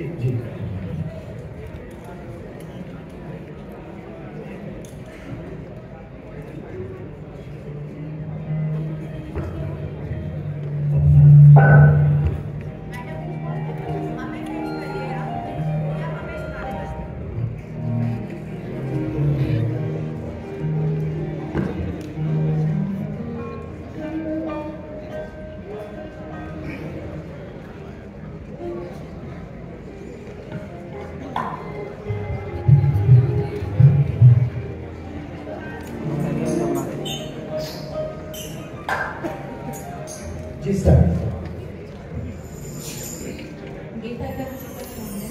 Ji de estar. Ninguém está vendo né?